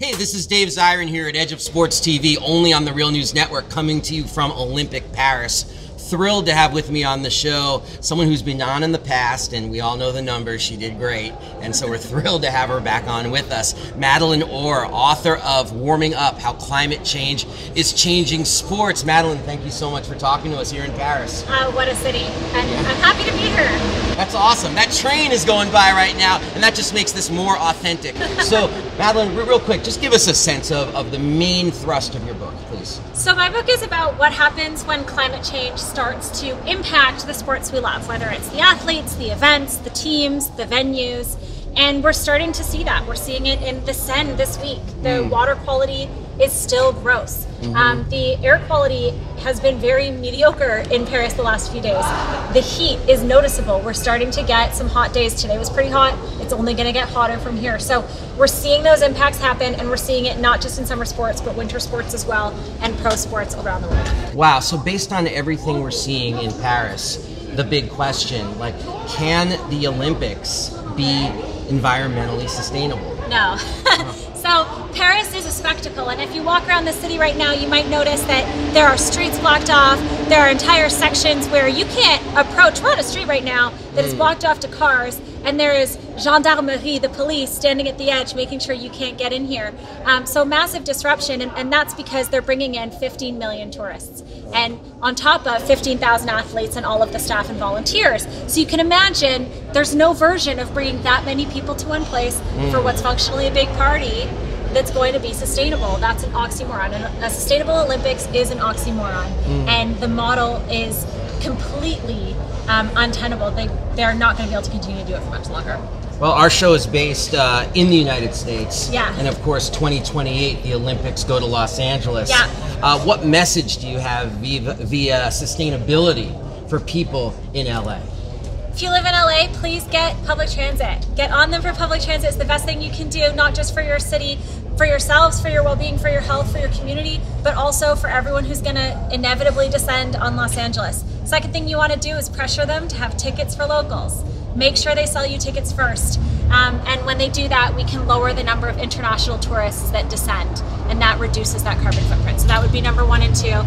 Hey, this is Dave Zirin here at Edge of Sports TV, only on the Real News Network, coming to you from Olympic Paris thrilled to have with me on the show someone who's been on in the past, and we all know the numbers. She did great, and so we're thrilled to have her back on with us. Madeleine Orr, author of Warming Up How Climate Change is Changing Sports. Madeleine, thank you so much for talking to us here in Paris. Uh, what a city, and I'm happy to be here. That's awesome. That train is going by right now, and that just makes this more authentic. so, Madeleine, real quick, just give us a sense of, of the main thrust of your book, please. So, my book is about what happens when climate change starts to impact the sports we love, whether it's the athletes, the events, the teams, the venues. And we're starting to see that. We're seeing it in the Seine this week. The mm. water quality is still gross. Mm-hmm. Um, the air quality has been very mediocre in Paris the last few days. The heat is noticeable. We're starting to get some hot days. Today was pretty hot. It's only going to get hotter from here. So we're seeing those impacts happen, and we're seeing it not just in summer sports, but winter sports as well, and pro sports around the world. Wow. So based on everything we're seeing in Paris, the big question, like, can the Olympics be environmentally sustainable? No. So Paris is a spectacle, and if you walk around the city right now, you might notice that there are streets blocked off. There are entire sections where you can't approach. We're on a street right now that is hmm. blocked off to cars, and there is gendarmerie, the police, standing at the edge, making sure you can't get in here. Um, so massive disruption, and, and that's because they're bringing in 15 million tourists, and on top of 15,000 athletes and all of the staff and volunteers. So you can imagine there's no version of bringing that many people to one place mm. for what's functionally a big party that's going to be sustainable. That's an oxymoron. And a sustainable Olympics is an oxymoron. Mm. And the model is completely um, untenable. They, they're not going to be able to continue to do it for much longer. Well, our show is based uh, in the United States. Yeah. And of course, 2028, the Olympics go to Los Angeles. Yeah. Uh, what message do you have via, via sustainability for people in LA? If you live in LA, please get public transit. Get on them for public transit. It's the best thing you can do, not just for your city, for yourselves, for your well being, for your health, for your community, but also for everyone who's going to inevitably descend on Los Angeles. Second thing you want to do is pressure them to have tickets for locals. Make sure they sell you tickets first. Um, and when they do that, we can lower the number of international tourists that descend, and that reduces that carbon footprint. So that would be number one and two.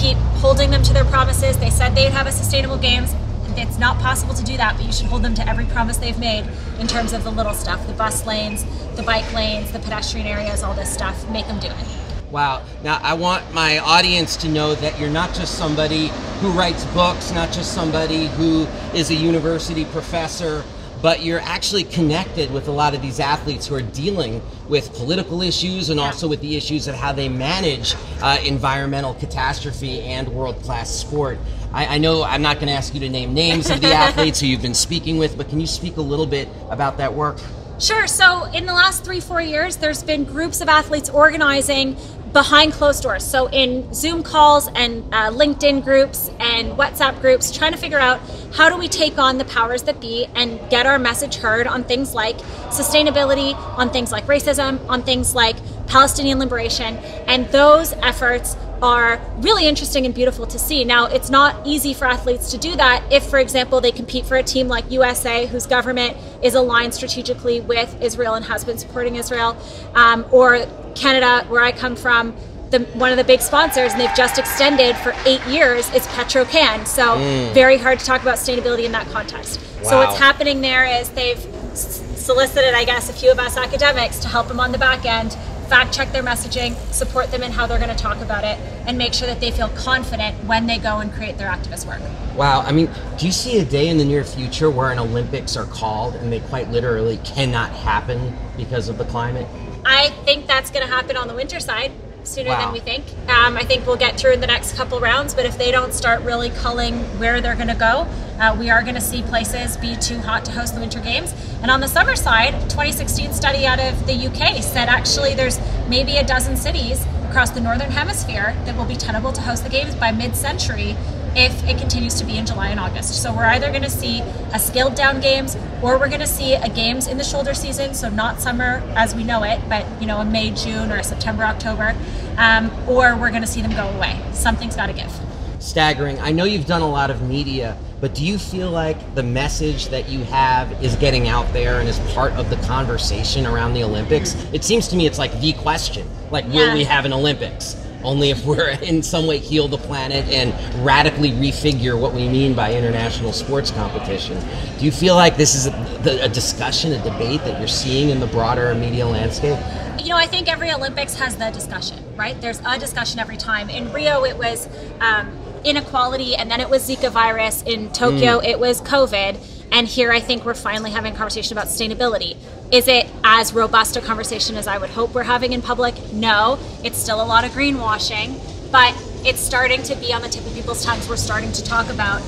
Keep holding them to their promises. They said they'd have a sustainable games it's not possible to do that, but you should hold them to every promise they've made in terms of the little stuff the bus lanes, the bike lanes, the pedestrian areas, all this stuff. Make them do it. Wow. Now, I want my audience to know that you're not just somebody who writes books, not just somebody who is a university professor, but you're actually connected with a lot of these athletes who are dealing with political issues and also with the issues of how they manage uh, environmental catastrophe and world class sport. I, I know I'm not going to ask you to name names of the athletes who you've been speaking with, but can you speak a little bit about that work? Sure. So, in the last three, four years, there's been groups of athletes organizing behind closed doors. So, in Zoom calls and uh, LinkedIn groups and WhatsApp groups, trying to figure out how do we take on the powers that be and get our message heard on things like sustainability, on things like racism, on things like Palestinian liberation. And those efforts are really interesting and beautiful to see. Now, it's not easy for athletes to do that if, for example, they compete for a team like USA, whose government is aligned strategically with Israel and has been supporting Israel, um, or Canada, where I come from. The, one of the big sponsors, and they've just extended for eight years, is Petro-Can. So, mm. very hard to talk about sustainability in that context. Wow. So, what's happening there is they've solicited, I guess, a few of us academics to help them on the back end fact check their messaging, support them in how they're going to talk about it, and make sure that they feel confident when they go and create their activist work. Wow. I mean, do you see a day in the near future where an Olympics are called and they quite literally cannot happen because of the climate? I think that's going to happen on the winter side sooner wow. than we think. Um, I think we'll get through in the next couple rounds, but if they don't start really culling where they're going to go, uh, we are going to see places be too hot to host the Winter Games. And on the summer side, 2016 study out of the UK said actually there's maybe a dozen cities across the northern hemisphere that will be tenable to host the games by mid-century if it continues to be in July and August. So we're either going to see a scaled down games or we're going to see a games in the shoulder season, so not summer as we know it, but you know a May, June or a September, October, um, or we're going to see them go away. Something's got to give. Staggering. I know you've done a lot of media but do you feel like the message that you have is getting out there and is part of the conversation around the Olympics? It seems to me it's like the question. Like, will we have an Olympics? Only if we're in some way heal the planet and radically refigure what we mean by international sports competition. Do you feel like this is a, a discussion, a debate that you're seeing in the broader media landscape? You know, I think every Olympics has the discussion, right? There's a discussion every time. In Rio, it was um, inequality, and then it was Zika virus. In Tokyo, it was COVID. And here, I think we're finally having a conversation about sustainability. Is it as robust a conversation as I would hope we're having in public? No. It's still a lot of greenwashing, but it's starting to be on the tip of people's tongues. We're starting to talk about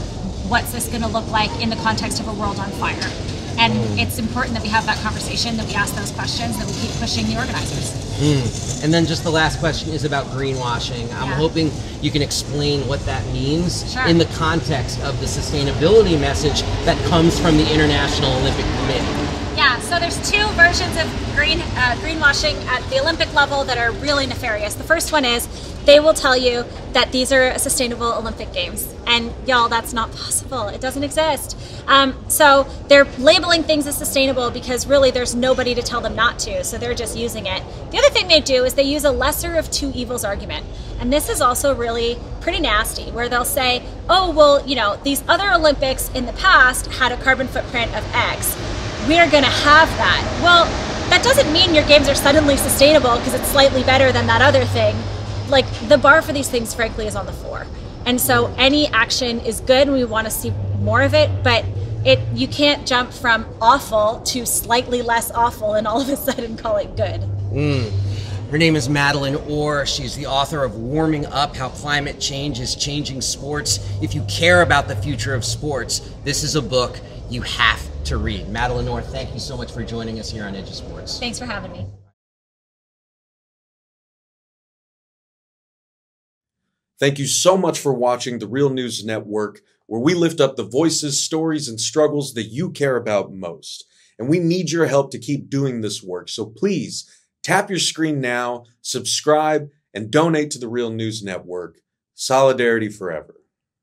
what's this going to look like in the context of a world on fire. And it's important that we have that conversation, that we ask those questions, that we keep pushing the organizers. And then just the last question is about greenwashing. I'm Yeah. hoping you can explain what that means Sure. in the context of the sustainability message that comes from the International Olympic Committee. Yeah, so there's two versions of green uh, greenwashing at the Olympic level that are really nefarious. The first one is they will tell you that these are sustainable Olympic Games, and y'all, that's not possible. It doesn't exist. Um, so they're labeling things as sustainable because really there's nobody to tell them not to, so they're just using it. The other thing they do is they use a lesser of two evils argument, and this is also really pretty nasty, where they'll say, "Oh, well, you know, these other Olympics in the past had a carbon footprint of X." we're going to have that. Well, that doesn't mean your games are suddenly sustainable because it's slightly better than that other thing. Like the bar for these things, frankly, is on the floor. And so mm. any action is good and we want to see more of it, but it you can't jump from awful to slightly less awful and all of a sudden call it good. Mm. Her name is Madeleine Orr. She's the author of Warming Up How Climate Change is Changing Sports. If you care about the future of sports, this is a book you have to read. Madeleine Orr, thank you so much for joining us here on Edge of Sports. Thanks for having me. Thank you so much for watching the Real News Network, where we lift up the voices, stories, and struggles that you care about most. And we need your help to keep doing this work. So please tap your screen now, subscribe, and donate to the Real News Network. Solidarity forever.